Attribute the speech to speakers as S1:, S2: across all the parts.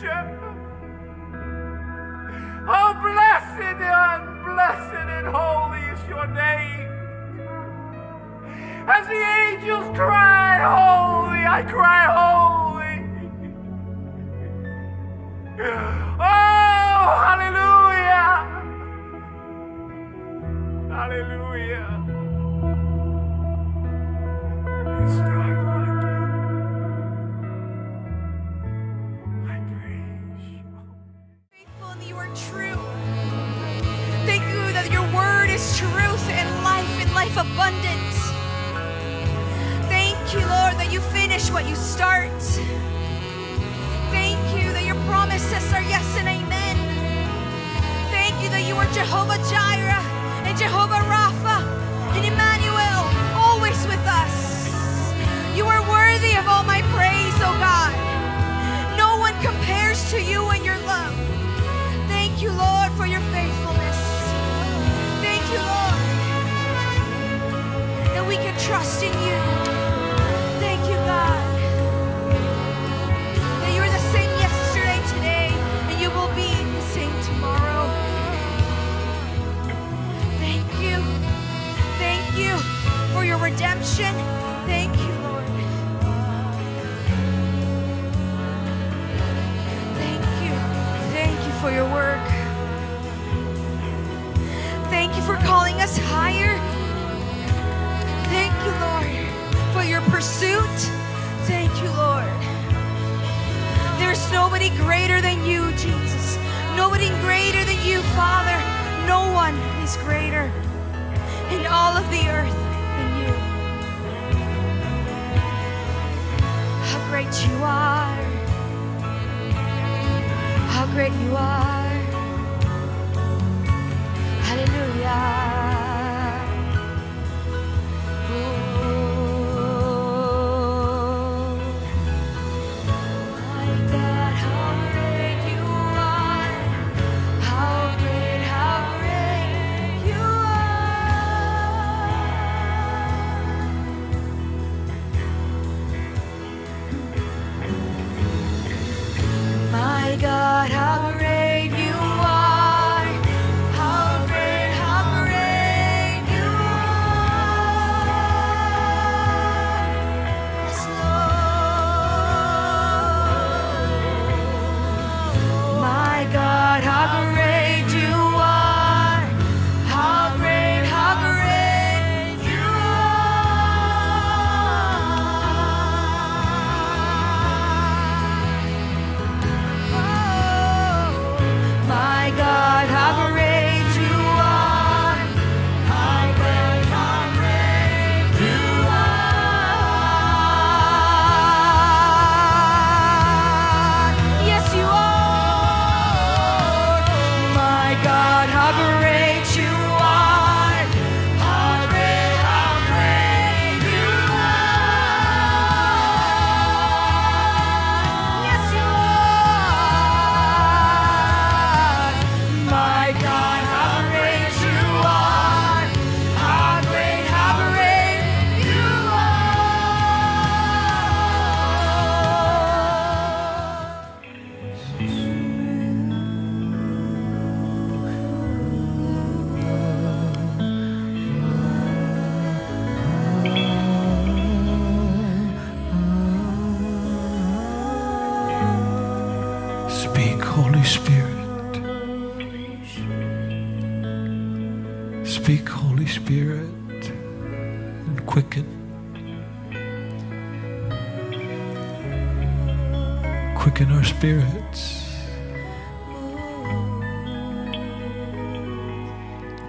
S1: shepherd. Oh, blessed and blessed and holy is your name. As the angels cry, holy, I cry, holy. Oh, hallelujah. Hallelujah.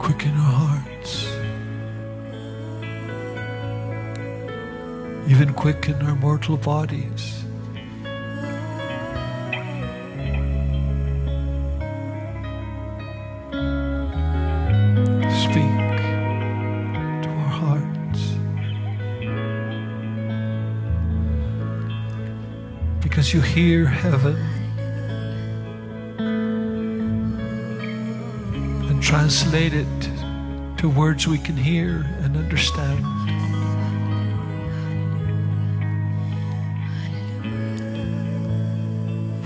S2: quicken our hearts, even quicken our mortal bodies. you hear heaven. Translate it to words we can hear and understand.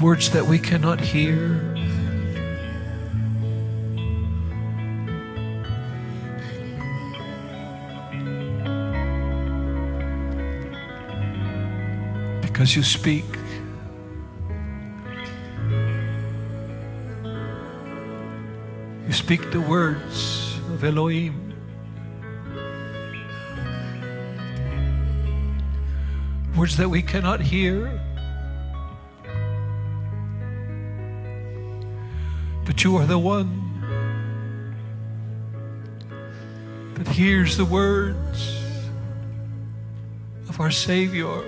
S2: Words that we cannot hear. Because you speak. Speak the words of Elohim. Words that we cannot hear. But you are the one that hears the words of our Savior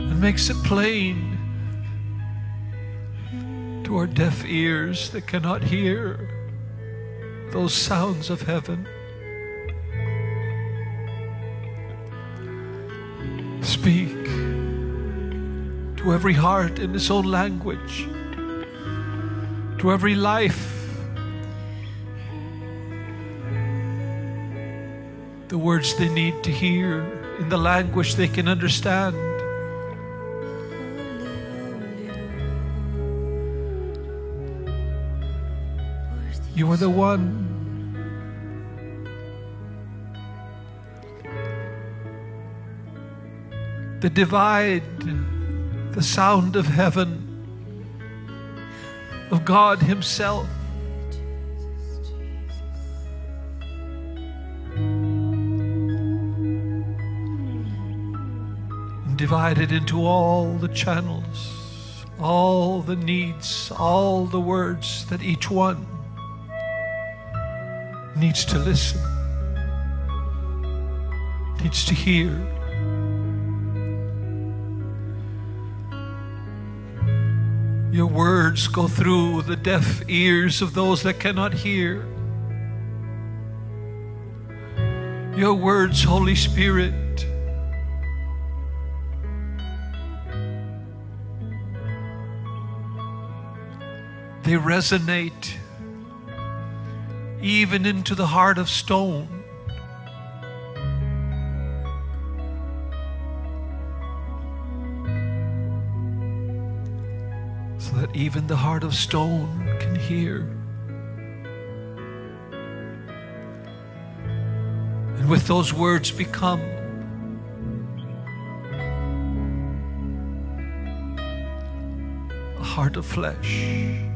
S2: and makes it plain our deaf ears that cannot hear those sounds of heaven. Speak to every heart in its own language, to every life. The words they need to hear in the language they can understand. The one. The divide the sound of heaven, of God Himself. And divide into all the channels, all the needs, all the words that each one needs to listen, needs to hear. Your words go through the deaf ears of those that cannot hear. Your words, Holy Spirit, they resonate even into the heart of stone. So that even the heart of stone can hear. And with those words become a heart of flesh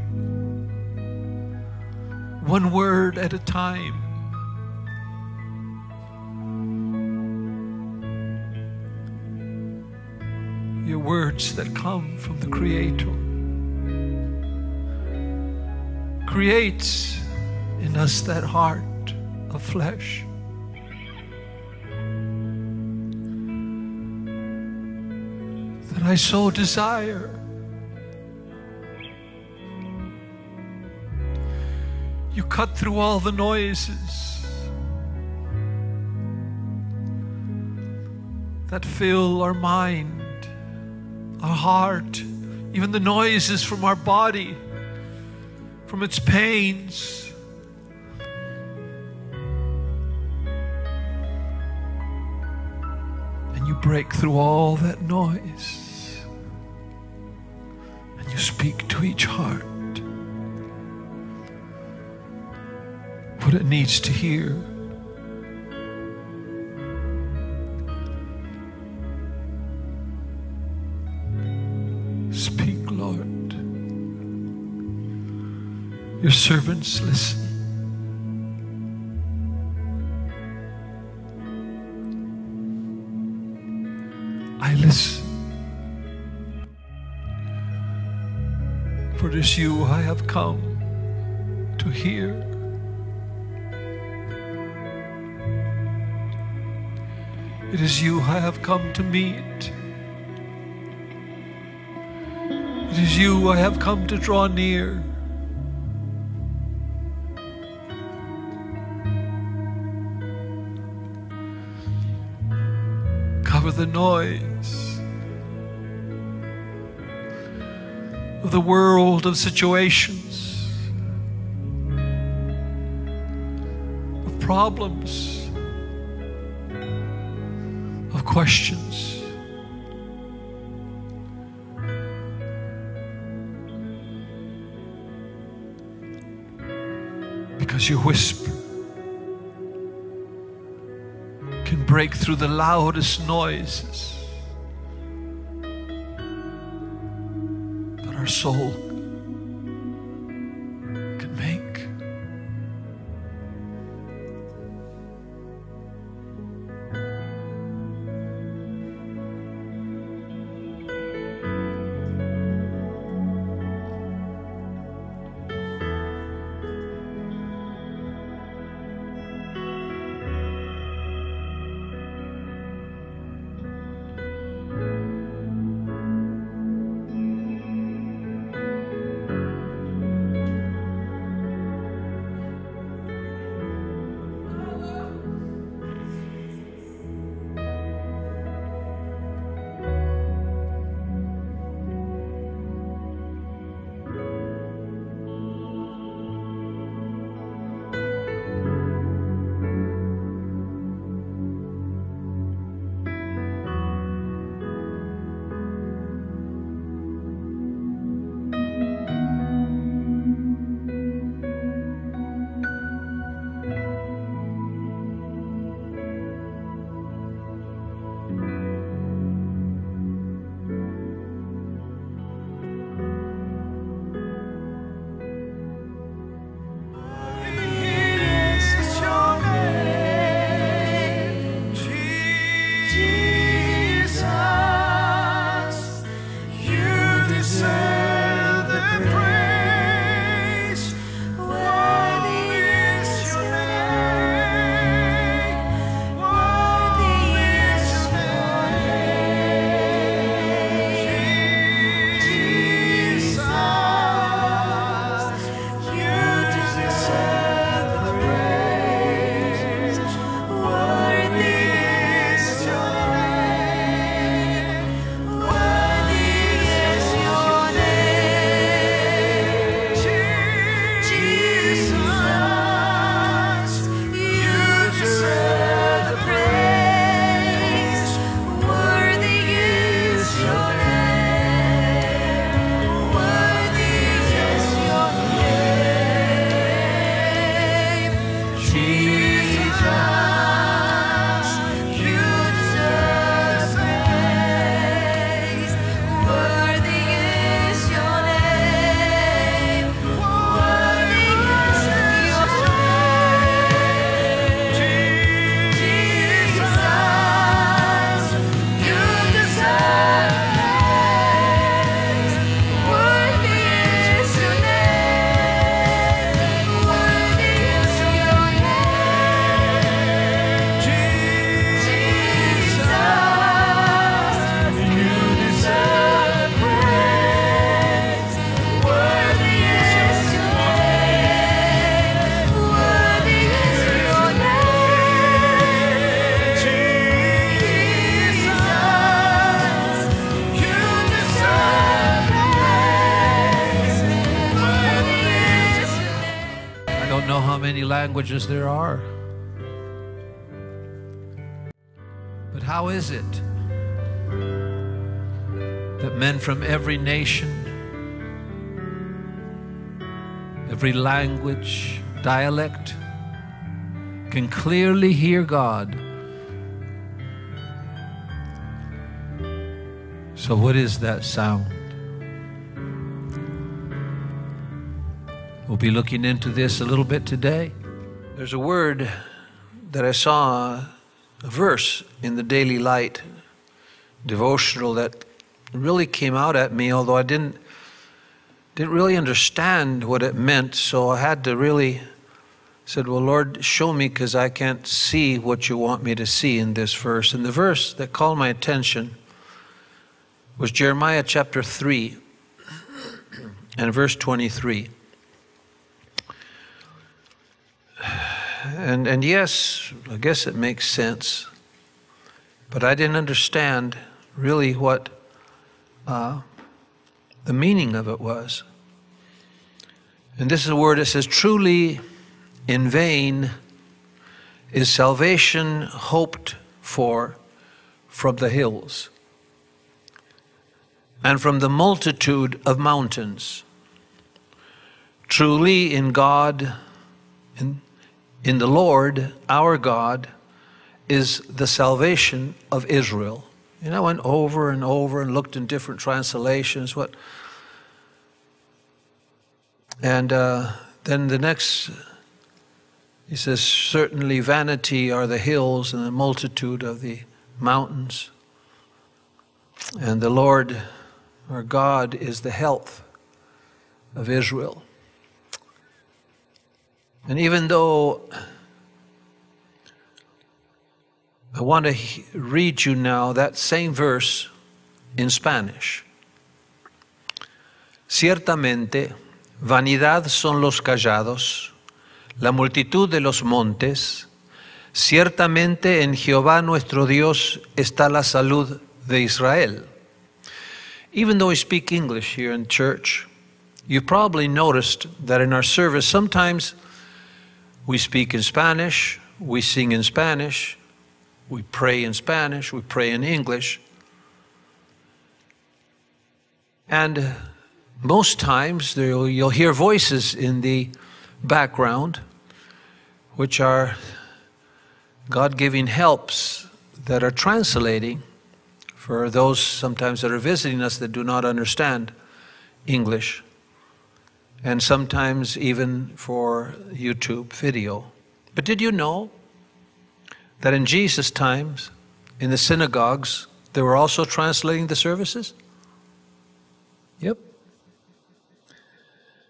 S2: one word at a time. Your words that come from the Creator creates in us that heart of flesh. That I so desire. You cut through all the noises that fill our mind, our heart, even the noises from our body, from its pains. And you break through all that noise and you speak to each heart. What it needs to hear. Speak, Lord. Your servants listen. I listen. For it is you I have come to hear. It is you I have come to meet. It is you I have come to draw near.
S1: Cover the noise of the world of situations, of problems, questions. Because your whisper can break through the loudest noises that our soul languages there are. But how is it that men from every nation, every language, dialect, can clearly hear God? So, what is that sound? We'll be looking into this a little bit today. There's a word that I saw, a verse in the Daily Light devotional that really came out at me, although I didn't didn't really understand what it meant. So I had to really said, "Well, Lord, show me because I can't see what you want me to see in this verse." And the verse that called my attention was Jeremiah chapter three and verse twenty-three. And, and yes, I guess it makes sense.
S2: But I didn't understand really what uh, the meaning of it was. And this is a word that says, truly in vain is salvation hoped for from the hills and from the multitude of mountains. Truly in God, in, in the Lord our God, is the salvation of Israel. And I went over and over and looked in different translations. What? And uh, then the next, he says, certainly vanity are the hills and the multitude of the mountains. And the Lord our God is the health of Israel. And even though I want to read you now that same verse in Spanish. Ciertamente, vanidad son los callados, la multitud de los montes. Ciertamente en Jehová nuestro Dios está la salud de Israel. Even though we speak English here in church, you probably noticed that in our service sometimes we speak in Spanish, we sing in Spanish, we pray in Spanish, we pray in English. And most times you'll hear voices in the background, which are God giving helps that are translating for those sometimes that are visiting us that do not understand English, and sometimes even for YouTube video. But did you know that in Jesus' times, in the synagogues, they were also translating the services? Yep.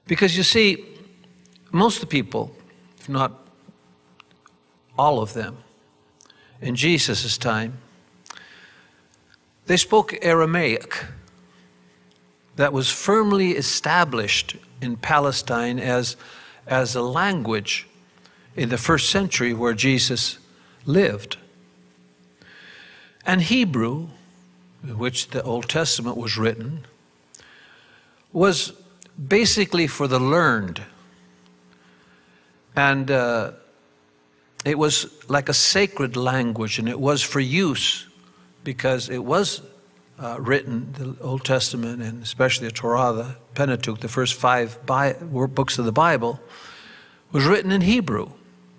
S2: Because you see, most of the people, if not all of them, in Jesus' time, they spoke Aramaic that was firmly established in Palestine as, as a language in the first century where Jesus lived. And Hebrew, which the Old Testament was written, was basically for the learned. And uh, it was like a sacred language, and it was for use because it was uh, written, the Old Testament and especially the Torah, the Pentateuch, the first five Bi- books of the Bible, was written in Hebrew.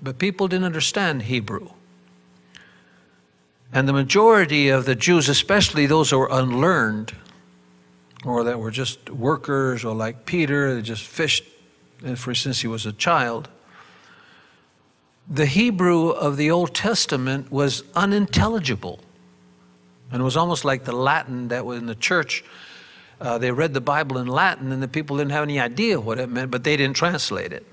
S2: But people didn't understand Hebrew. And the majority of the Jews, especially those who were unlearned, or that were just workers, or like Peter, they just fished for since he was a child, the Hebrew of the Old Testament was unintelligible. And it was almost like the Latin that was in the church. Uh, they read the Bible in Latin, and the people didn't have any idea what it meant, but they didn't translate it.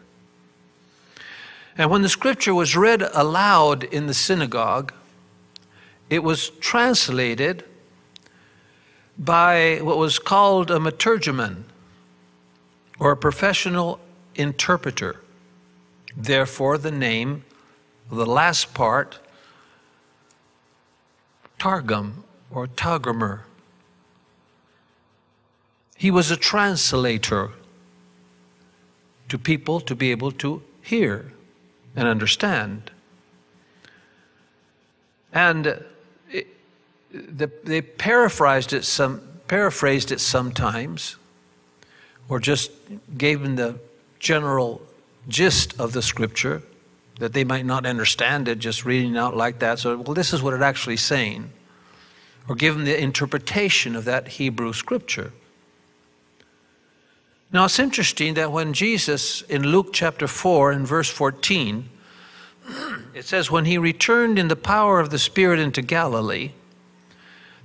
S2: And when the scripture was read aloud in the synagogue, it was translated by what was called a meturgeon or a professional interpreter. Therefore, the name, the last part, Targum or Targumer. He was a translator to people to be able to hear and understand. And it, the, they paraphrased it some paraphrased it sometimes or just gave them the general gist of the scripture that they might not understand it just reading it out like that. So, well, this is what it actually saying. Or give them the interpretation of that Hebrew scripture. Now, it's interesting that when Jesus, in Luke chapter 4 and verse 14, it says, When he returned in the power of the Spirit into Galilee,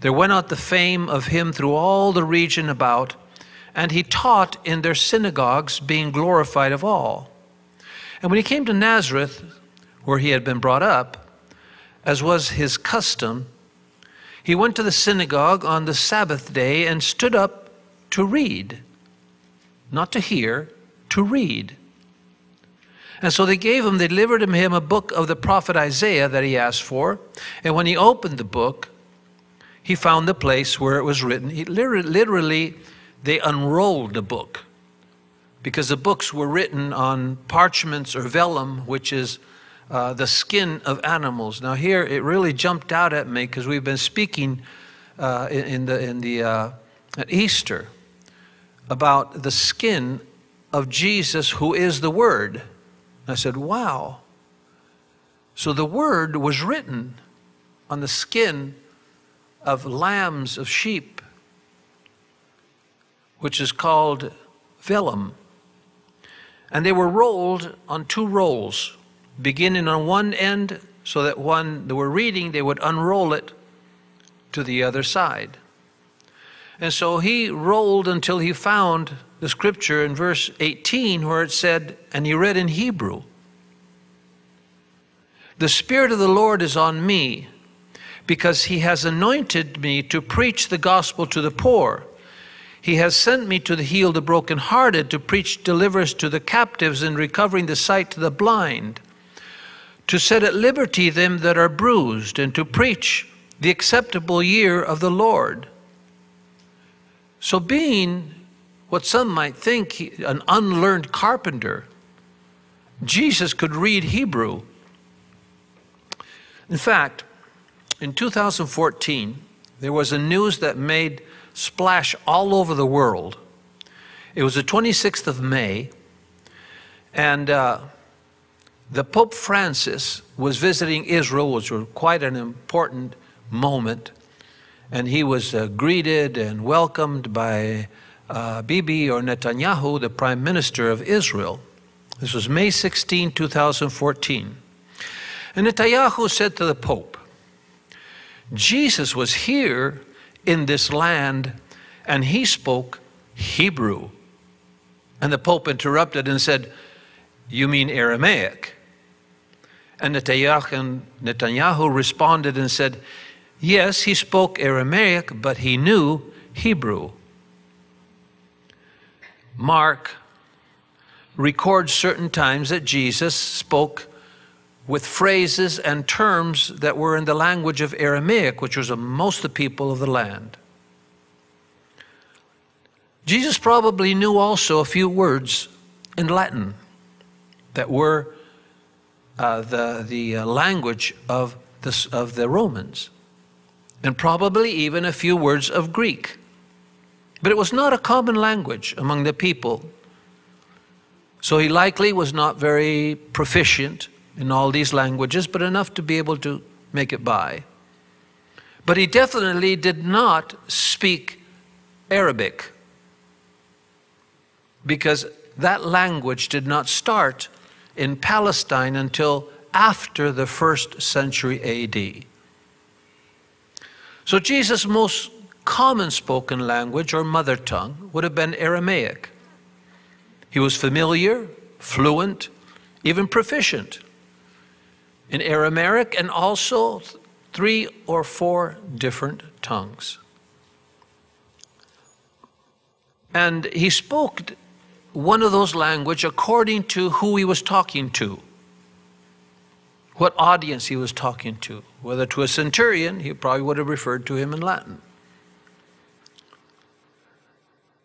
S2: there went out the fame of him through all the region about, and he taught in their synagogues, being glorified of all. And when he came to Nazareth, where he had been brought up, as was his custom, he went to the synagogue on the Sabbath day and stood up to read. Not to hear, to read. And so they gave him, they delivered him a book of the prophet Isaiah that he asked for. And when he opened the book, he found the place where it was written. He literally, literally they unrolled the book because the books were written on parchments or vellum, which is uh, the skin of animals. Now, here it really jumped out at me because we've been speaking uh, in, in, the, in the, uh, at Easter about the skin of Jesus, who is the Word. I said, wow. So the Word was written on the skin of lambs, of sheep, which is called vellum. And they were rolled on two rolls, beginning on one end, so that when they were reading, they would unroll it to the other side. And so he rolled until he found the scripture in verse 18 where it said, and he read in Hebrew, The Spirit of the Lord is on me because he has anointed me to preach the gospel to the poor. He has sent me to heal the brokenhearted, to preach deliverance to the captives, and recovering the sight to the blind, to set at liberty them that are bruised, and to preach the acceptable year of the Lord. So, being what some might think an unlearned carpenter, Jesus could read Hebrew. In fact, in 2014, there was a news that made splash all over the world. It was the 26th of May, and uh, the Pope Francis was visiting Israel, which was quite an important moment, and he was uh, greeted and welcomed by uh, Bibi or Netanyahu, the Prime Minister of Israel. This was May 16, 2014. And Netanyahu said to the Pope, Jesus was here in this land and he spoke Hebrew. And the Pope interrupted and said, You mean Aramaic? And Netanyahu, responded and said, Yes, he spoke Aramaic, but he knew Hebrew. Mark records certain times that Jesus spoke with phrases and terms that were in the language of Aramaic, which was most of the people of the land. Jesus probably knew also a few words in Latin that were uh, the, the uh, language of the, of the Romans, and probably even a few words of Greek. But it was not a common language among the people. So he likely was not very proficient in all these languages, but enough to be able to make it by. But he definitely did not speak Arabic because that language did not start in Palestine until after the first century AD. So Jesus' most common spoken language or mother tongue would have been Aramaic. He was familiar, fluent, even proficient in Aramaic and also three or four different tongues. And he spoke one of those language according to who he was talking to, what audience he was talking to. Whether to a centurion, he probably would have referred to him in Latin.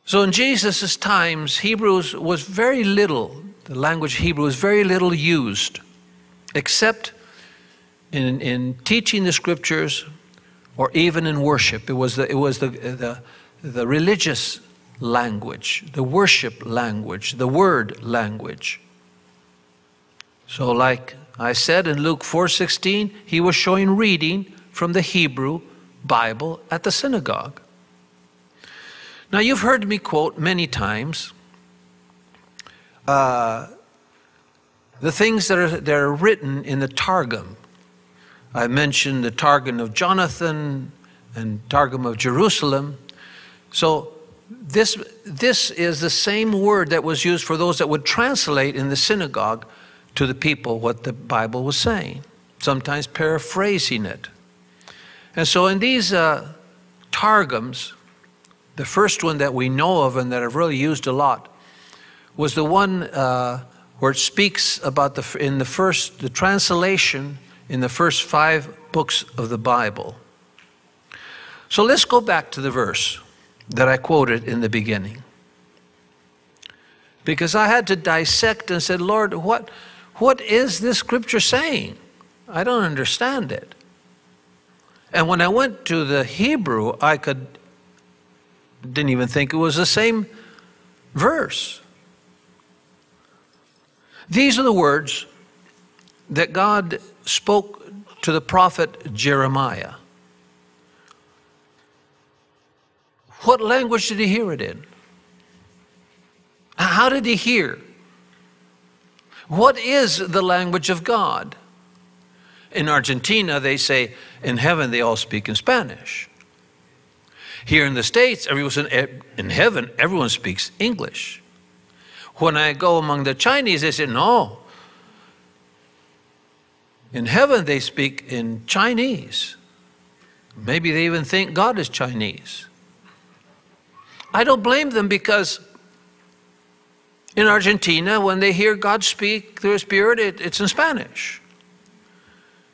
S2: So in Jesus' times, Hebrews was very little, the language Hebrew was very little used, except in, in teaching the scriptures or even in worship. It was the, it was the, the, the religious language, the worship language, the word language. So like I said in Luke 4:16, he was showing reading from the Hebrew Bible at the synagogue. Now you've heard me quote many times uh, the things that are, that are written in the Targum. I mentioned the Targum of Jonathan and Targum of Jerusalem. So this, this is the same word that was used for those that would translate in the synagogue to the people what the Bible was saying, sometimes paraphrasing it. And so in these uh, Targums, the first one that we know of and that I've really used a lot was the one uh, where it speaks about the, in the first, the translation in the first five books of the Bible. So let's go back to the verse that I quoted in the beginning. Because I had to dissect and said, Lord, what, what is this scripture saying? I don't understand it. And when I went to the Hebrew, I could didn't even think it was the same verse. These are the words that God spoke to the prophet Jeremiah. What language did he hear it in? How did he hear? What is the language of God? In Argentina, they say in heaven they all speak in Spanish. Here in the States, everyone eh, in heaven, everyone speaks English. When I go among the Chinese, they say, no. In heaven, they speak in Chinese. Maybe they even think God is Chinese. I don't blame them because in Argentina, when they hear God speak through His Spirit, it, it's in Spanish.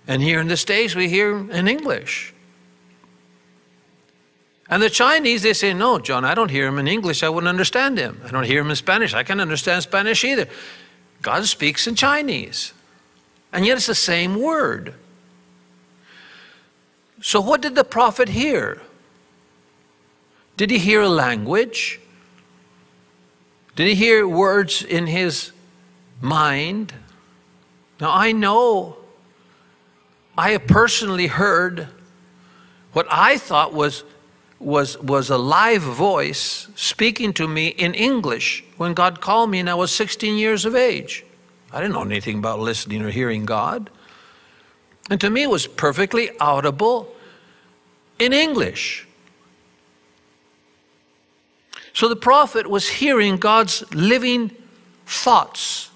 S2: And here in the States, we hear in English. And the Chinese, they say, No, John, I don't hear him in English. I wouldn't understand him. I don't hear him in Spanish. I can't understand Spanish either. God speaks in Chinese. And yet it's the same word. So, what did the prophet hear? Did he hear a language? Did he hear words in his mind? Now, I know I personally heard what I thought was, was, was a live voice speaking to me in English when God called me and I was 16 years of age. I didn't know anything about listening or hearing God. And to me, it was perfectly audible in English. So the prophet was hearing God's living thoughts,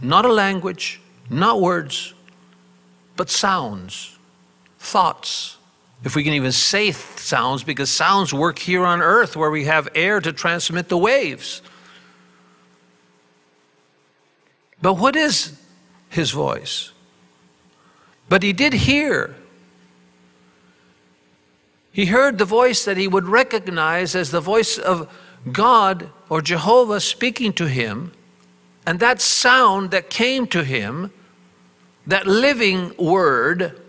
S2: not a language, not words, but sounds, thoughts. If we can even say sounds, because sounds work here on earth where we have air to transmit the waves. But what is his voice? But he did hear. He heard the voice that he would recognize as the voice of God or Jehovah speaking to him. And that sound that came to him, that living word,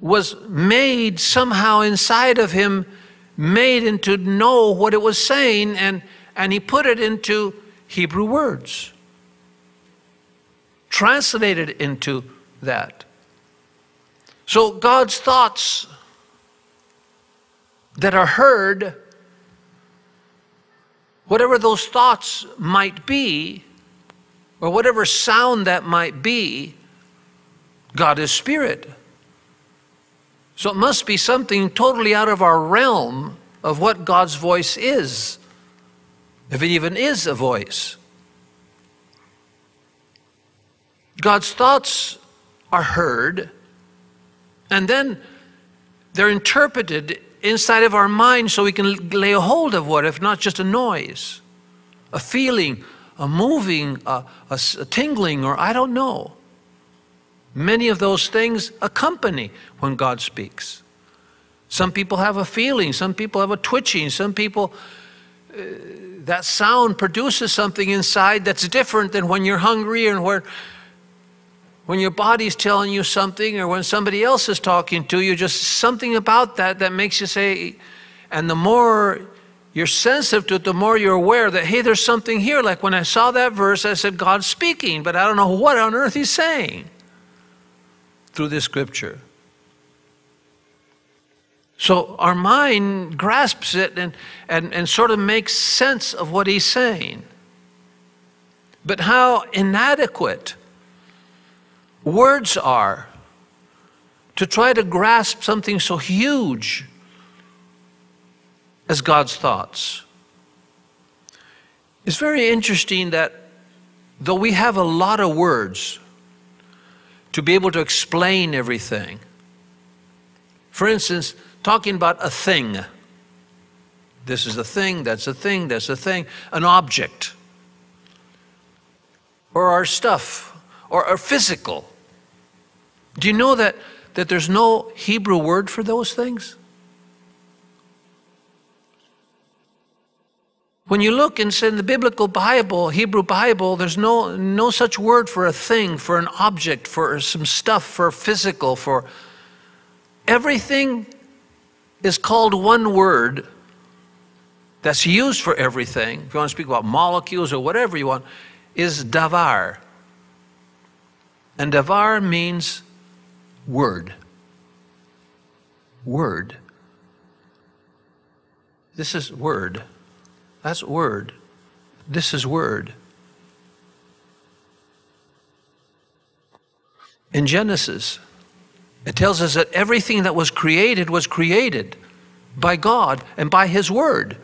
S2: was made somehow inside of him, made into know what it was saying, and, and he put it into Hebrew words, translated into that. So God's thoughts that are heard, whatever those thoughts might be, or whatever sound that might be, God is spirit. So it must be something totally out of our realm of what God's voice is if it even is a voice. God's thoughts are heard, and then they're interpreted inside of our mind so we can lay hold of what, if not just a noise, a feeling, a moving, a, a, a tingling, or I don't know. Many of those things accompany when God speaks. Some people have a feeling, some people have a twitching, some people. Uh, that sound produces something inside that's different than when you're hungry and where when your body's telling you something or when somebody else is talking to you just something about that that makes you say and the more you're sensitive to it the more you're aware that hey there's something here like when i saw that verse i said god's speaking but i don't know what on earth he's saying through this scripture so our mind grasps it and, and, and sort of makes sense of what he's saying. But how inadequate words are to try to grasp something so huge as God's thoughts. It's very interesting that though we have a lot of words to be able to explain everything, for instance, talking about a thing. This is a thing, that's a thing, that's a thing, an object. or our stuff or our physical. Do you know that, that there's no Hebrew word for those things? When you look in, in the biblical Bible, Hebrew Bible, there's no, no such word for a thing, for an object, for some stuff, for physical, for everything is called one word that's used for everything. If you want to speak about molecules or whatever you want, is davar. And davar means word. Word. This is word. That's word. This is word. In Genesis, it tells us that everything that was created was created by God and by His Word.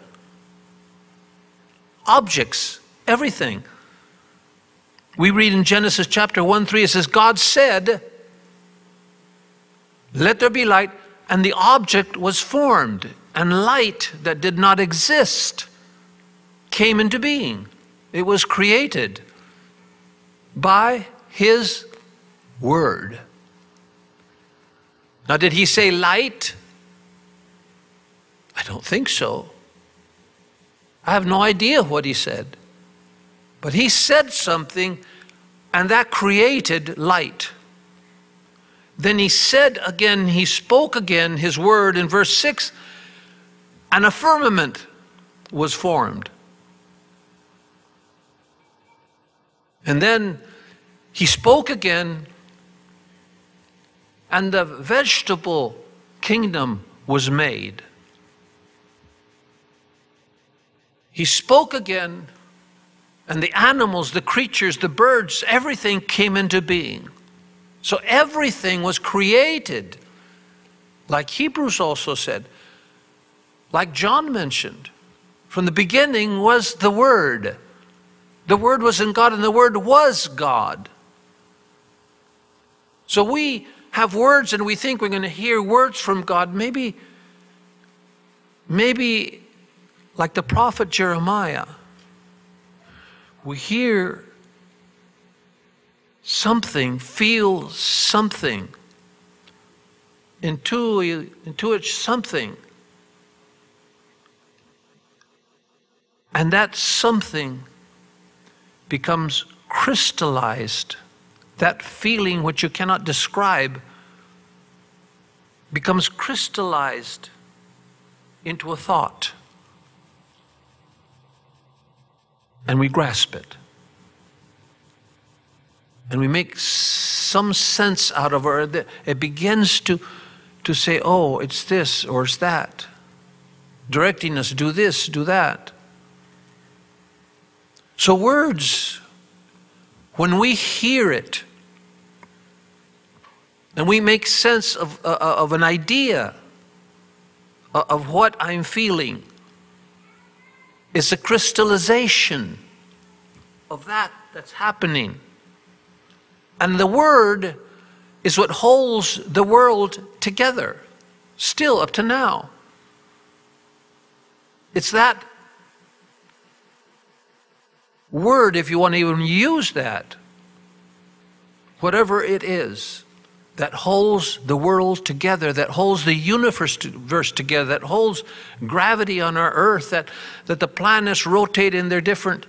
S2: Objects, everything. We read in Genesis chapter 1 3, it says, God said, Let there be light, and the object was formed, and light that did not exist came into being. It was created by His Word. Now, did He say light? I don't think so. I have no idea what He said. But He said something, and that created light. Then He said again, He spoke again His word in verse 6 and a firmament was formed. And then he spoke again, and the vegetable kingdom was made. He spoke again, and the animals, the creatures, the birds, everything came into being. So everything was created, like Hebrews also said, like John mentioned. From the beginning was the Word. The Word was in God, and the Word was God. So we have words and we think we're going to hear words from God. Maybe, maybe like the prophet Jeremiah, we hear something, feel something, intuit, intuit something. And that something becomes crystallized. That feeling which you cannot describe becomes crystallized into a thought. And we grasp it. And we make some sense out of it. It begins to, to say, oh, it's this or it's that. Directing us, do this, do that. So, words, when we hear it, and we make sense of, uh, uh of an idea of what I'm feeling, it's a crystallization of that that's happening. And the Word is what holds the world together, still up to now. It's that word, if you want to even use that, whatever it is that holds the world together, that holds the universe together, that holds gravity on our earth, that, that the planets rotate in their different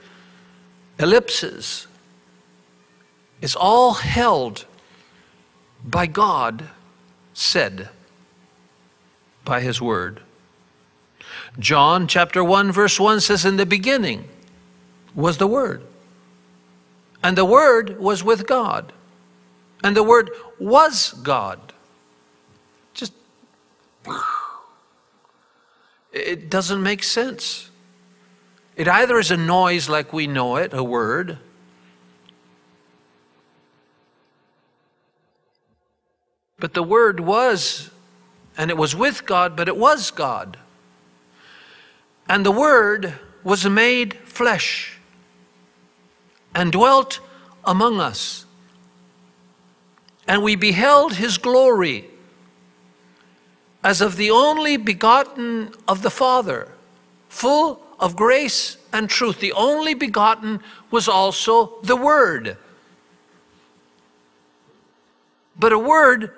S2: ellipses, is all held by God, said by His Word. John chapter 1, verse 1 says, In the beginning, was the Word. And the Word was with God. And the Word was God. Just, it doesn't make sense. It either is a noise like we know it, a word, but the Word was, and it was with God, but it was God. And the Word was made flesh and dwelt among us. And we beheld his glory as of the only begotten of the Father, full of grace and truth. The only begotten was also the Word. But a word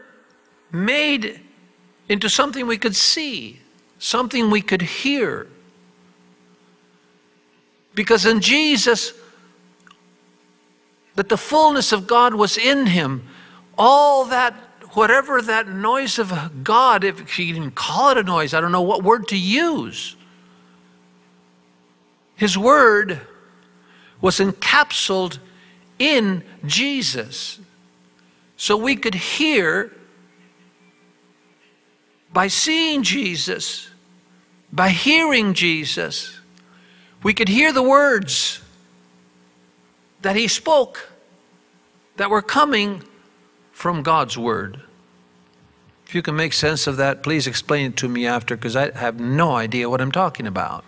S2: made into something we could see, something we could hear. Because in Jesus, that the fullness of God was in him, all that, whatever that noise of God, if you can call it a noise, I don't know what word to use. His word was encapsulated in Jesus. So we could hear by seeing Jesus, by hearing Jesus, we could hear the words that he spoke that were coming from God's word. If you can make sense of that, please explain it to me after because I have no idea what I'm talking about.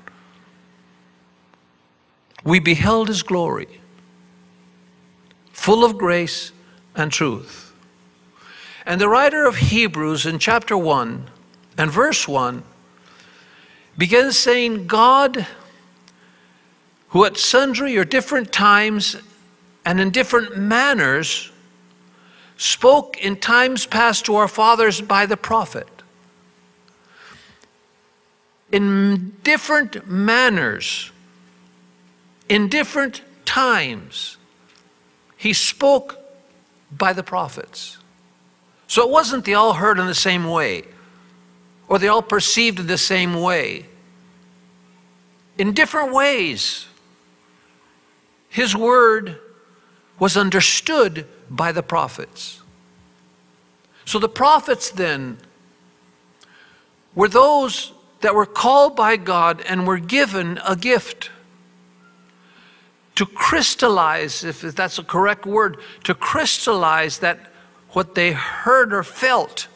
S2: We beheld his glory, full of grace and truth. And the writer of Hebrews in chapter 1 and verse 1 begins saying, God, who at sundry or different times and in different manners spoke in times past to our fathers by the prophet. In different manners, in different times, he spoke by the prophets. So it wasn't they all heard in the same way or they all perceived in the same way. In different ways, his word was understood by the prophets. So the prophets then were those that were called by God and were given a gift to crystallize, if that's a correct word, to crystallize that what they heard or felt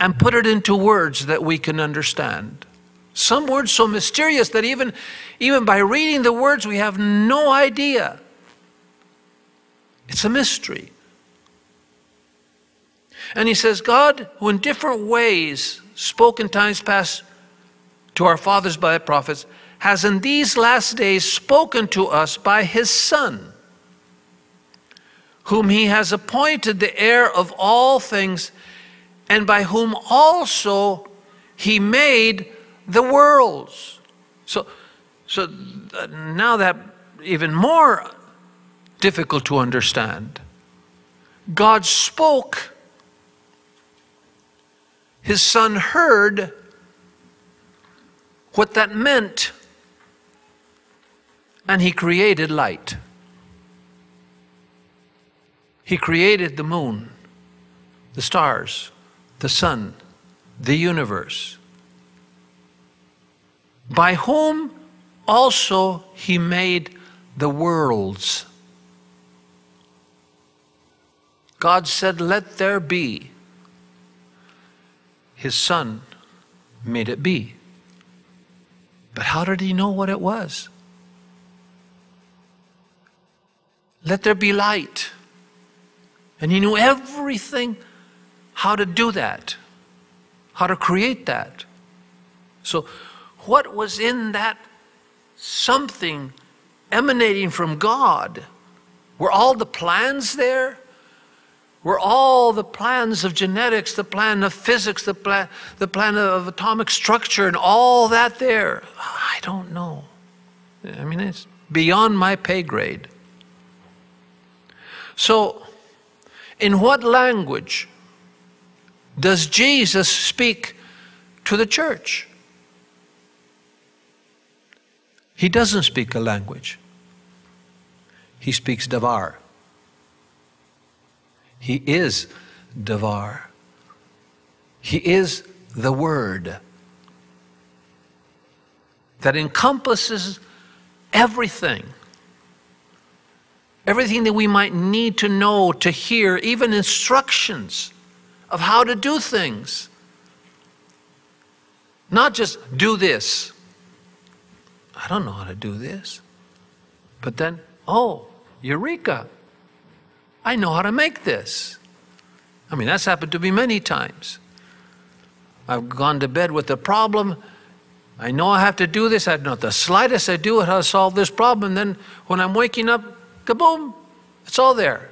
S2: and put it into words that we can understand. Some words so mysterious that even, even by reading the words, we have no idea. It's a mystery. And he says, God, who in different ways spoke in times past to our fathers by the prophets, has in these last days spoken to us by his Son, whom he has appointed the heir of all things, and by whom also he made the worlds. So, so uh, now that even more difficult to understand. God spoke, his son heard what that meant and he created light. He created the moon, the stars, the sun, the universe, by whom also he made the worlds. God said, Let there be. His son made it be. But how did he know what it was? Let there be light. And he knew everything how to do that, how to create that. So, what was in that something emanating from God? Were all the plans there? Were all the plans of genetics, the plan of physics, the plan, the plan of atomic structure, and all that there? I don't know. I mean, it's beyond my pay grade. So, in what language does Jesus speak to the church? He doesn't speak a language, he speaks Davar. He is Davar. He is the Word that encompasses everything everything that we might need to know, to hear, even instructions of how to do things. Not just do this. I don't know how to do this. But then, oh, Eureka! I know how to make this. I mean, that's happened to me many times. I've gone to bed with a problem, I know I have to do this. I have not the slightest idea how to solve this problem. And then when I'm waking up, kaboom, it's all there.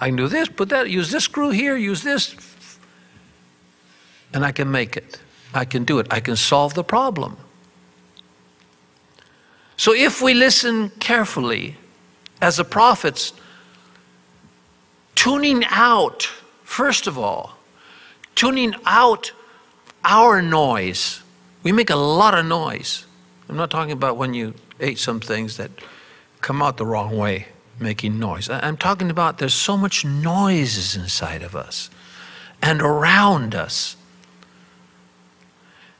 S2: I can do this, put that, use this screw here, use this, and I can make it. I can do it. I can solve the problem. So if we listen carefully, as the prophets, tuning out, first of all, tuning out our noise. We make a lot of noise. I'm not talking about when you ate some things that come out the wrong way, making noise. I'm talking about there's so much noises inside of us and around us.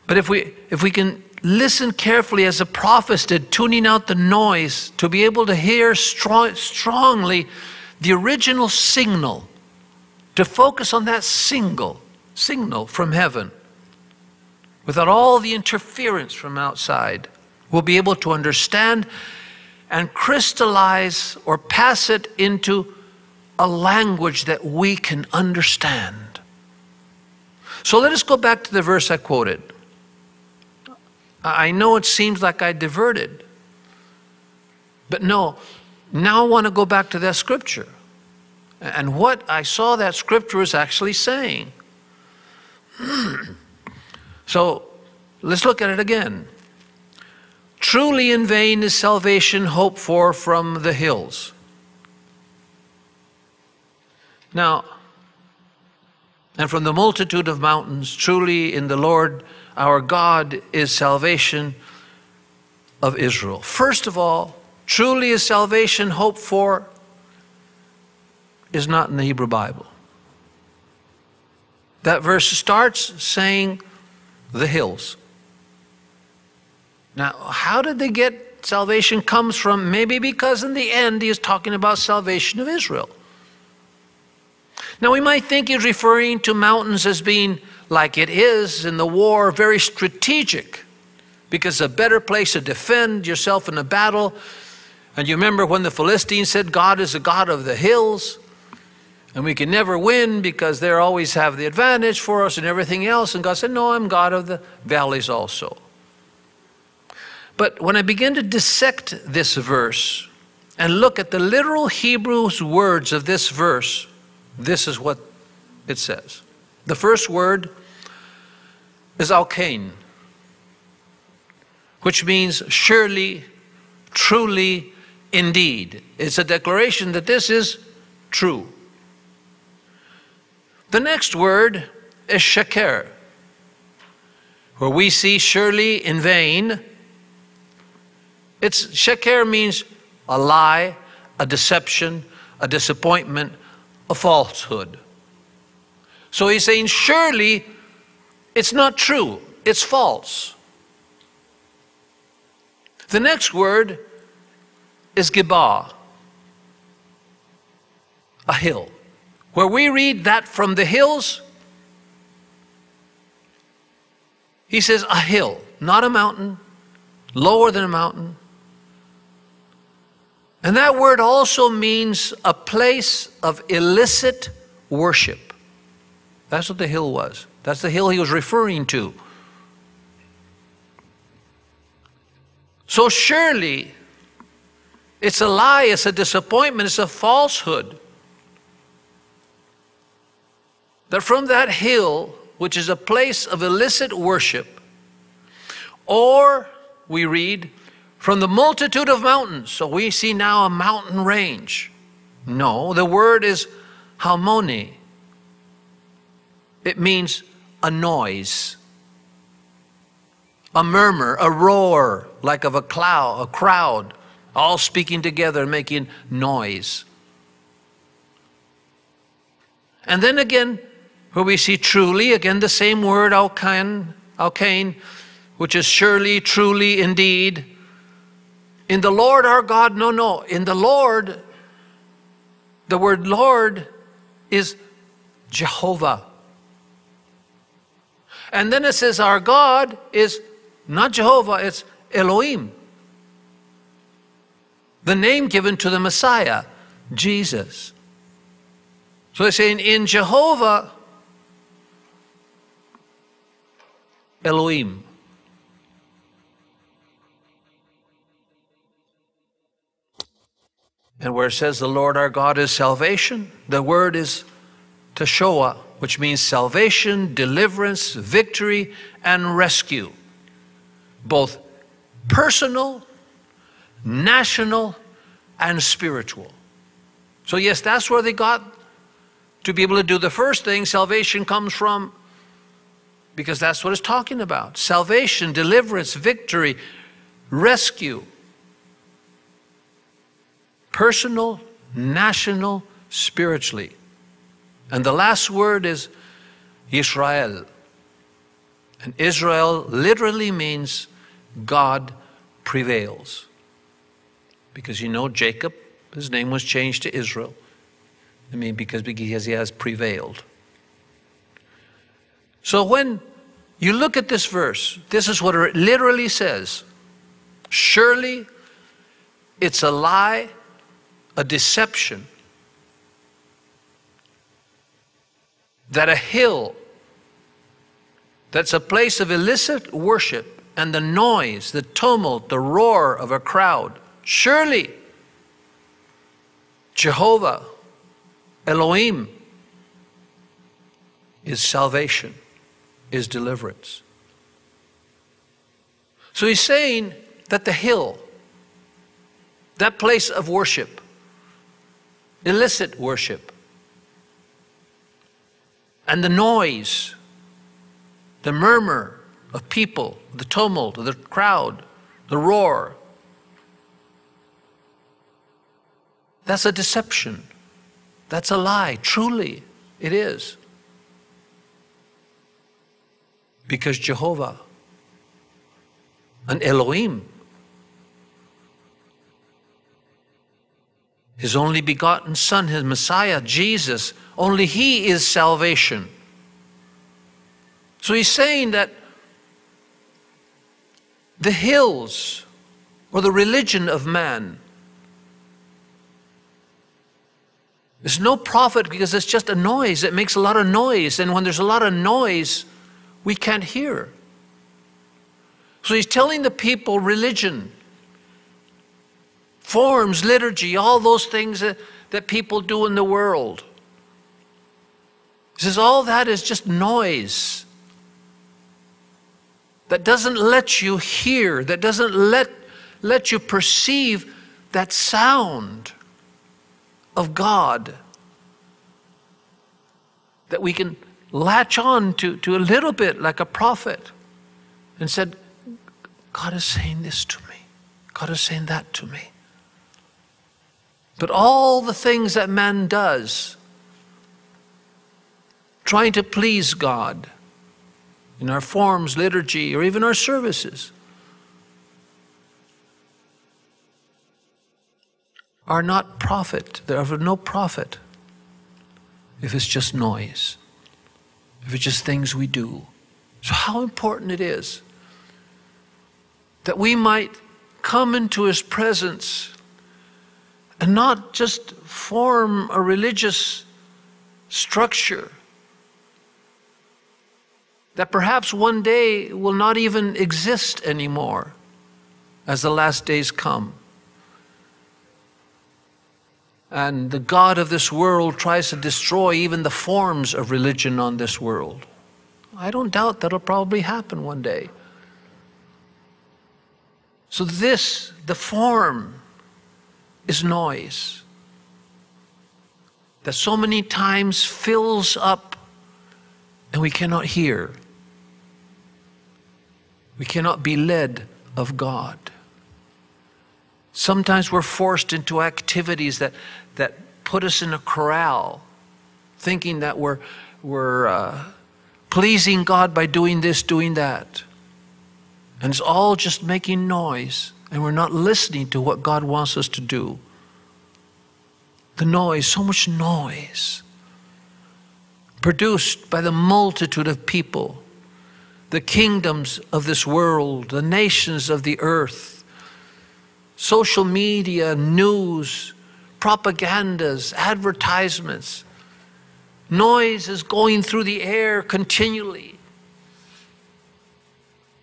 S2: But if we if we can listen carefully as the prophets did, tuning out the noise to be able to hear strong, strongly the original signal, to focus on that single signal from heaven without all the interference from outside, we'll be able to understand and crystallize or pass it into a language that we can understand. So let us go back to the verse I quoted. I know it seems like I diverted, but no, now I want to go back to that scripture. And what I saw that scripture is actually saying. so let's look at it again. Truly in vain is salvation hoped for from the hills. Now, and from the multitude of mountains, truly in the Lord our God is salvation of Israel. First of all, truly is salvation hoped for is not in the Hebrew Bible. That verse starts saying the hills. Now, how did they get salvation comes from? Maybe because in the end he is talking about salvation of Israel. Now, we might think he's referring to mountains as being like it is in the war, very strategic, because a better place to defend yourself in a battle. And you remember when the Philistines said, God is a God of the hills, and we can never win because they always have the advantage for us and everything else. And God said, No, I'm God of the valleys also. But when I begin to dissect this verse and look at the literal Hebrews words of this verse, this is what it says. The first word is Alkain, which means surely, truly, indeed. It's a declaration that this is true. The next word is shaker, where we see surely in vain. It's shaker means a lie, a deception, a disappointment, a falsehood. So he's saying, surely it's not true, it's false. The next word is Gibah, a hill. Where we read that from the hills, he says a hill, not a mountain, lower than a mountain. And that word also means a place of illicit worship. That's what the hill was. That's the hill he was referring to. So surely it's a lie, it's a disappointment, it's a falsehood. That from that hill, which is a place of illicit worship, or we read, from the multitude of mountains. So we see now a mountain range. No, the word is harmony. It means a noise, a murmur, a roar, like of a cloud, a crowd, all speaking together and making noise. And then again, where we see truly, again the same word, alkain, alkain, which is surely, truly, indeed. In the Lord our God, no, no. In the Lord, the word Lord is Jehovah. And then it says our God is not Jehovah, it's Elohim. The name given to the Messiah, Jesus. So they're saying in Jehovah, Elohim. And where it says the Lord our God is salvation, the word is Teshoah, which means salvation, deliverance, victory, and rescue. Both personal, national, and spiritual. So, yes, that's where they got to be able to do the first thing. Salvation comes from, because that's what it's talking about salvation, deliverance, victory, rescue. Personal, national, spiritually. And the last word is Israel. And Israel literally means God prevails. Because you know, Jacob, his name was changed to Israel. I mean, because, because he has prevailed. So when you look at this verse, this is what it literally says Surely it's a lie, a deception, that a hill that's a place of illicit worship and the noise, the tumult, the roar of a crowd, surely Jehovah, Elohim, is salvation, is deliverance. So he's saying that the hill, that place of worship, illicit worship, and the noise, the murmur of people, the tumult of the crowd, the roar, that's a deception. That's a lie. Truly, it is. Because Jehovah, an Elohim, his only begotten Son, his Messiah, Jesus, only he is salvation. So he's saying that the hills or the religion of man is no profit because it's just a noise. It makes a lot of noise. And when there's a lot of noise, we can't hear. So he's telling the people religion forms, liturgy, all those things that, that people do in the world. He says, all that is just noise that doesn't let you hear, that doesn't let, let you perceive that sound of God that we can latch on to, to a little bit like a prophet and said, God is saying this to me. God is saying that to me. But all the things that man does, trying to please God in our forms, liturgy, or even our services, are not profit. They're of no profit if it's just noise, if it's just things we do. So, how important it is that we might come into His presence and not just form a religious structure that perhaps one day will not even exist anymore as the last days come. And the God of this world tries to destroy even the forms of religion on this world. I don't doubt that'll probably happen one day. So, this, the form, is noise that so many times fills up and we cannot hear. We cannot be led of God. Sometimes we're forced into activities that, that put us in a corral, thinking that we're, we're uh, pleasing God by doing this, doing that. And it's all just making noise and we're not listening to what God wants us to do. The noise, so much noise, produced by the multitude of people, the kingdoms of this world, the nations of the earth, social media, news, propagandas, advertisements. Noise is going through the air continually.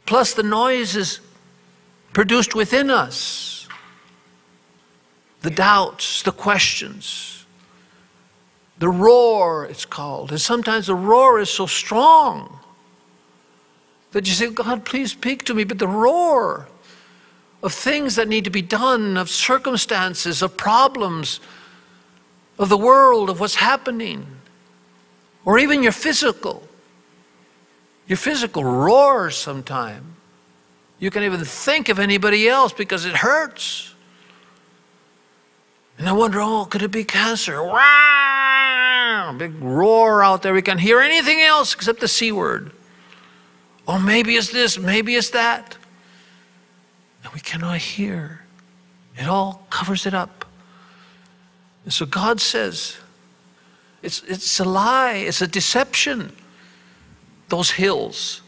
S2: Plus, the noise is produced within us. The doubts, the questions. The roar, it's called. And sometimes the roar is so strong that you say, God, please speak to me. But the roar of things that need to be done, of circumstances, of problems, of the world, of what's happening, or even your physical. Your physical roars sometime. You can even think of anybody else because it hurts. And I wonder, oh, could it be cancer? Wow! Big roar out there. We can't hear anything else except the C word. Oh, maybe it's this, maybe it's that. And we cannot hear. It all covers it up. And so God says, it's, it's a lie, it's a deception. Those hills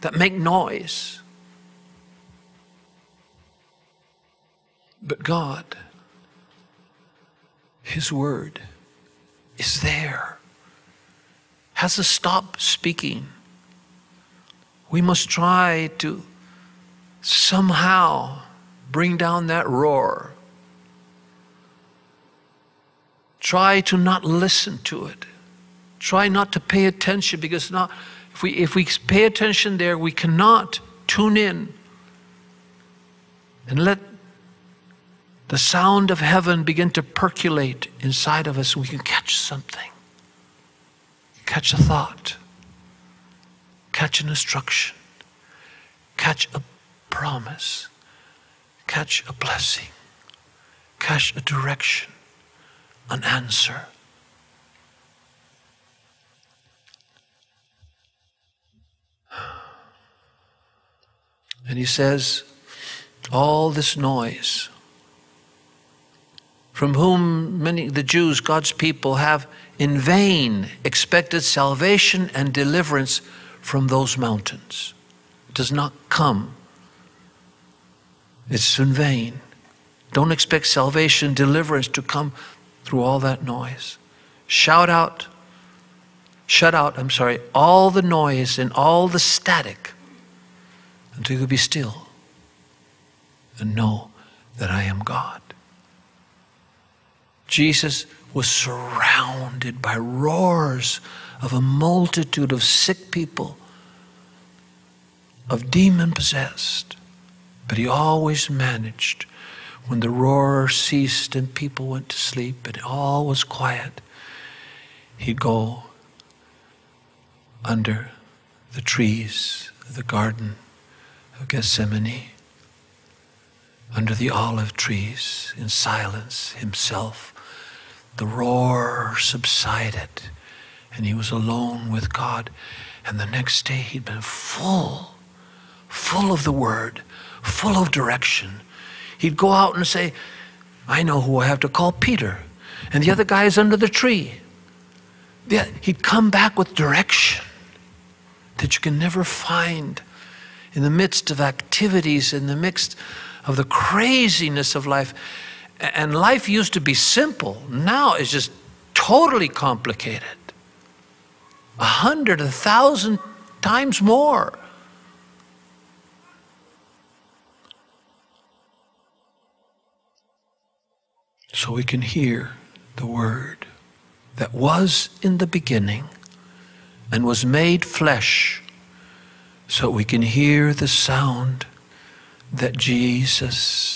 S2: that make noise. But God, His Word, is there, has to stop speaking. We must try to somehow bring down that roar. Try to not listen to it. Try not to pay attention because not, if, we, if we pay attention there, we cannot tune in and let the sound of heaven begin to percolate inside of us. We can catch something, catch a thought, catch an instruction, catch a promise, catch a blessing, catch a direction, an answer. And he says, all this noise, from whom many, the Jews, God's people, have in vain expected salvation and deliverance from those mountains. It does not come. It's in vain. Don't expect salvation, deliverance to come through all that noise. Shout out, shut out, I'm sorry, all the noise and all the static until you be still and know that I am God. Jesus was surrounded by roars of a multitude of sick people, of demon possessed, but he always managed when the roar ceased and people went to sleep and all was quiet, he'd go under the trees of the garden of Gethsemane, under the olive trees in silence himself. The roar subsided and he was alone with God. And the next day he'd been full, full of the word, full of direction. He'd go out and say, I know who I have to call Peter. And the other guy is under the tree. He'd come back with direction that you can never find in the midst of activities, in the midst of the craziness of life. And life used to be simple. Now it's just totally complicated. A hundred, a thousand times more. So we can hear the word that was in the beginning and was made flesh so we can hear the sound that Jesus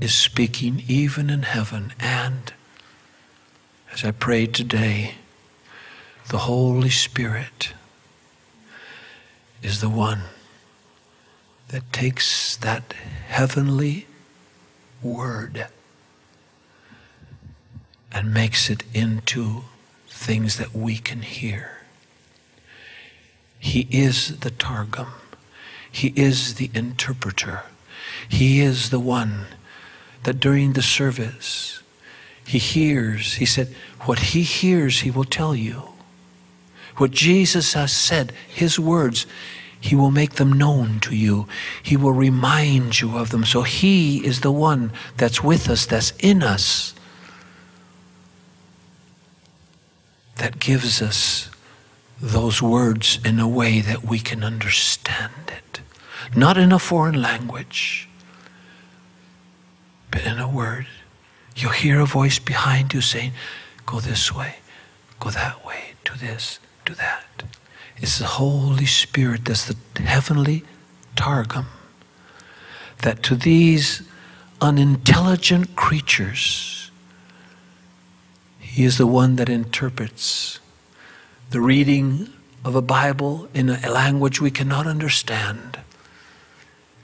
S2: is speaking even in heaven. And as I prayed today, the Holy Spirit is the one that takes that heavenly word and makes it into things that we can hear. He is the Targum. He is the interpreter. He is the one that during the service, he hears. He said, What he hears, he will tell you. What Jesus has said, his words, he will make them known to you. He will remind you of them. So he is the one that's with us, that's in us, that gives us those words in a way that we can understand it. Not in a foreign language, but in a word You'll hear a voice behind you saying, Go this way, go that way, do this, do that. It's the Holy Spirit that's the heavenly Targum that to these unintelligent creatures, He is the one that interprets the reading of a Bible in a language we cannot understand.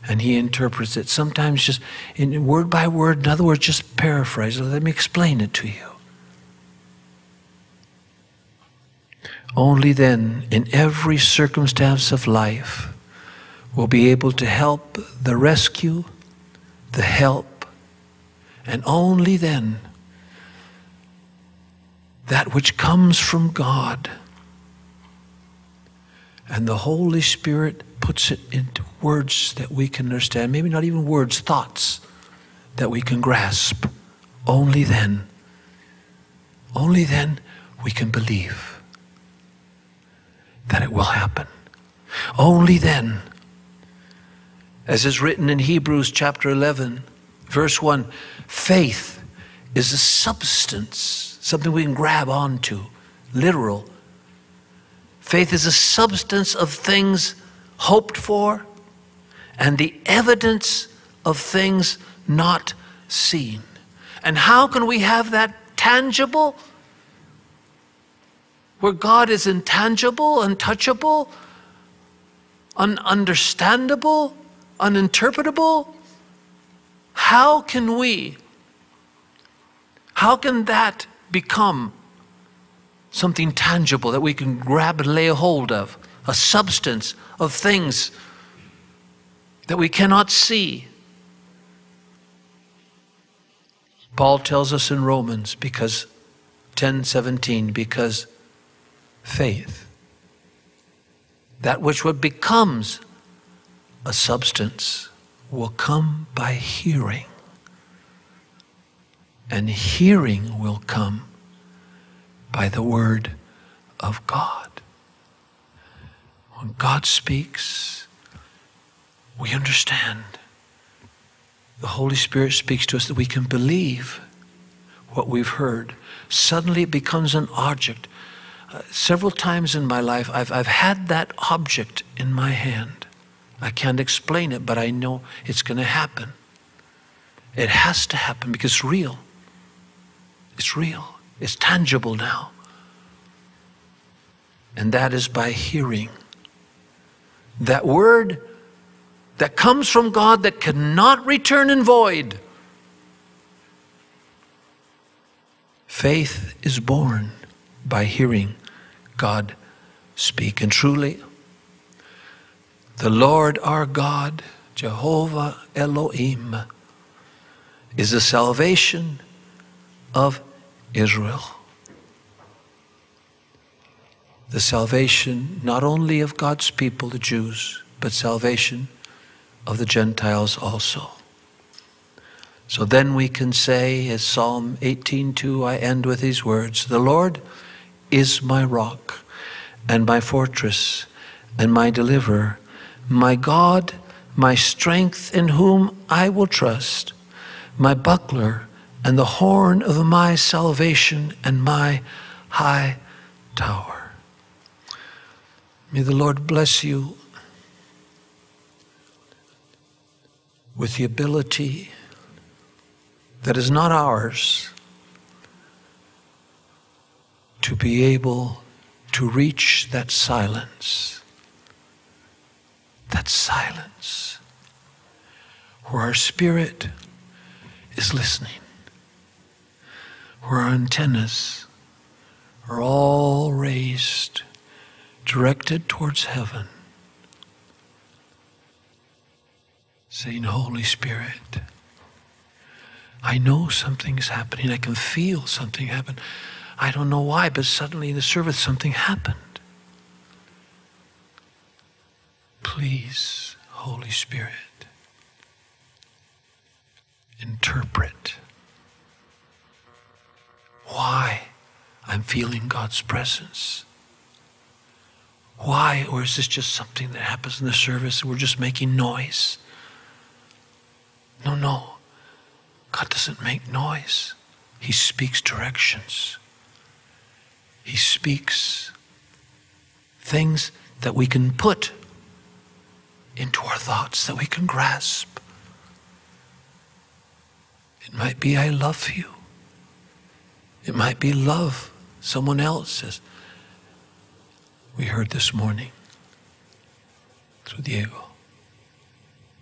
S2: And he interprets it, sometimes just in word by word, in other words, just paraphrase. Let me explain it to you. Only then, in every circumstance of life, will be able to help the rescue, the help, and only then that which comes from God and the Holy Spirit puts it into words that we can understand, maybe not even words, thoughts that we can grasp. Only then, only then we can believe that it will happen. Only then, as is written in Hebrews chapter 11, verse 1, faith is a substance, something we can grab onto, literal Faith is a substance of things hoped for and the evidence of things not seen. And how can we have that tangible? Where God is intangible, untouchable, ununderstandable, uninterpretable? How can we? How can that become something tangible that we can grab and lay hold of, a substance of things that we cannot see. Paul tells us in Romans because 10:17 because faith that which what becomes a substance will come by hearing and hearing will come by the Word of God. When God speaks, we understand. The Holy Spirit speaks to us that we can believe what we've heard. Suddenly it becomes an object. Uh, several times in my life, I've, I've had that object in my hand. I can't explain it, but I know it's going to happen. It has to happen because it's real. It's real. It's tangible now. And that is by hearing. That word that comes from God that cannot return in void. Faith is born by hearing God speak. And truly, the Lord our God, Jehovah Elohim, is the salvation of Israel. The salvation not only of God's people, the Jews, but salvation of the Gentiles also. So then we can say, as Psalm 18:2, I end with these words: The Lord is my rock and my fortress and my deliverer, my God, my strength in whom I will trust, my buckler and the horn of my salvation and my high tower. May the Lord bless you with the ability that is not ours to be able to reach that silence. That silence where our spirit is listening where our antennas are all raised, directed towards heaven, saying, Holy Spirit, I know something's happening. I can feel something happen. I don't know why, but suddenly in the service something happened. Please, Holy Spirit, interpret why I'm feeling God's presence. Why? Or is this just something that happens in the service and we're just making noise? No, no. God doesn't make noise. He speaks directions. He speaks things that we can put into our thoughts, that we can grasp. It might be, I love you. It might be love. Someone else says, we heard this morning through Diego.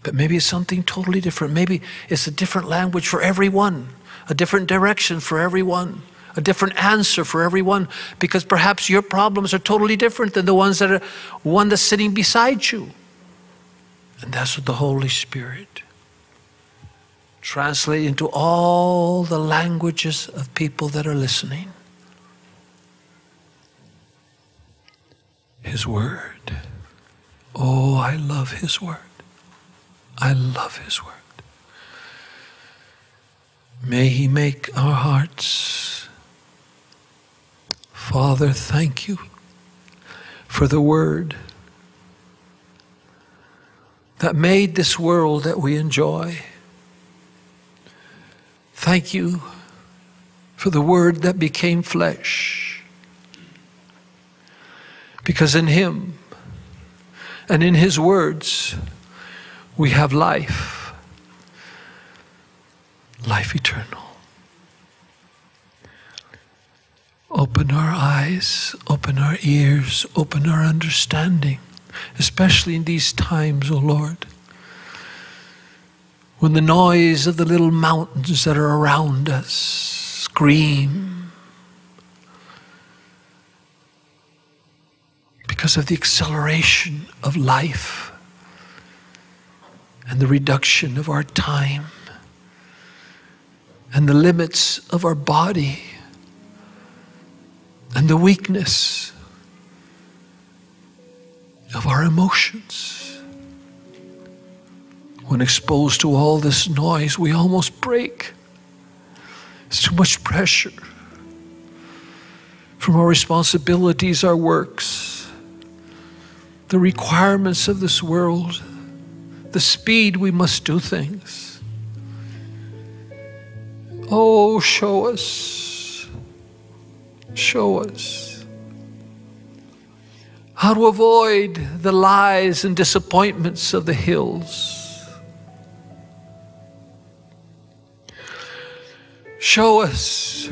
S2: But maybe it's something totally different. Maybe it's a different language for everyone, a different direction for everyone, a different answer for everyone, because perhaps your problems are totally different than the ones that are one that's sitting beside you. And that's what the Holy Spirit translate into all the languages of people that are listening. His Word. Oh, I love His Word. I love His Word. May He make our hearts. Father, thank you for the Word that made this world that we enjoy. Thank you for the Word that became flesh. Because in Him and in His words, we have life, life eternal. Open our eyes, open our ears, open our understanding, especially in these times, O oh Lord, when the noise of the little mountains that are around us scream because of the acceleration of life and the reduction of our time and the limits of our body and the weakness of our emotions. When exposed to all this noise, we almost break. It's too much pressure from our responsibilities, our works, the requirements of this world, the speed we must do things. Oh, show us Show us how to avoid the lies and disappointments of the hills. Show us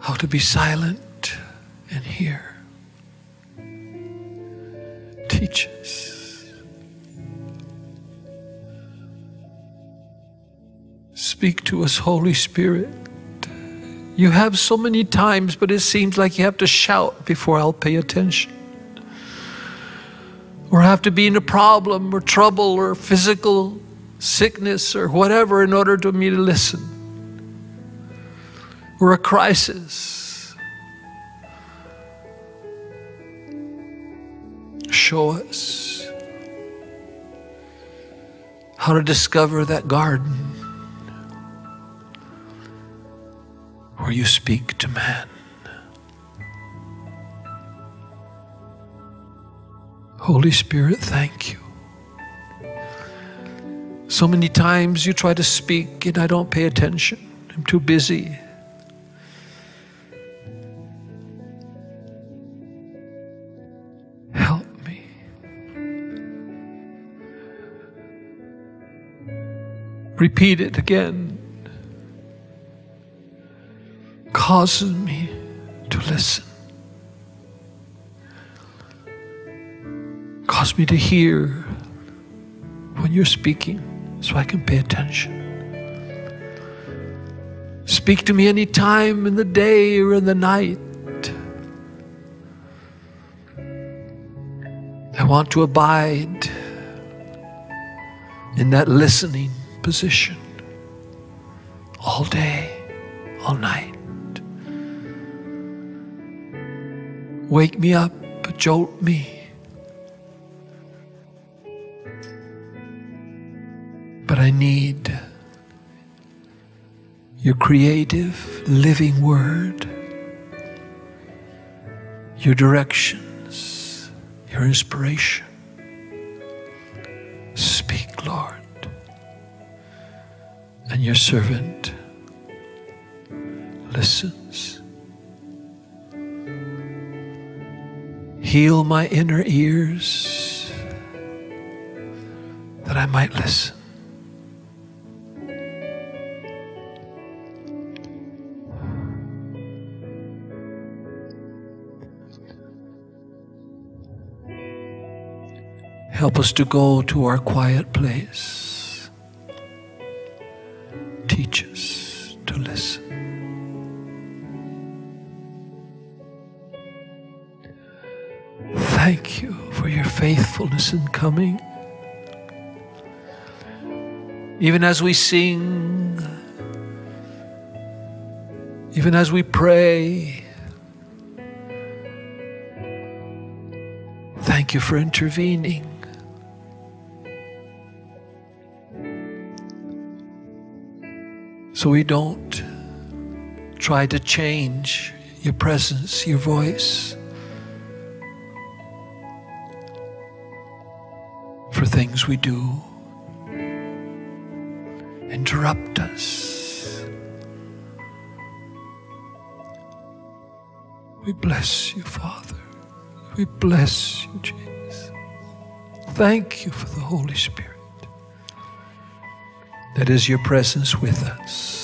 S2: how to be silent and hear. Teach us. Speak to us, Holy Spirit. You have so many times, but it seems like you have to shout before I'll pay attention. Or have to be in a problem or trouble or physical sickness or whatever in order to me to listen. Or a crisis. Show us how to discover that garden where you speak to man. Holy Spirit, thank you. So many times you try to speak and I don't pay attention. I'm too busy. Help me. Repeat it again causes me to listen. Cause me to hear when you're speaking so I can pay attention. Speak to me any time in the day or in the night. I want to abide in that listening position all day, all night. Wake me up, jolt me. I need your creative, living word, your directions, your inspiration. Speak, Lord, and your servant listens. Heal my inner ears that I might listen. Help us to go to our quiet place. Teach us to listen. Thank you for your faithfulness in coming. Even as we sing, even as we pray, thank you for intervening. So we don't try to change your presence, your voice for things we do. Interrupt us. We bless you, Father. We bless you, Jesus. Thank you for the Holy Spirit that is your presence with us.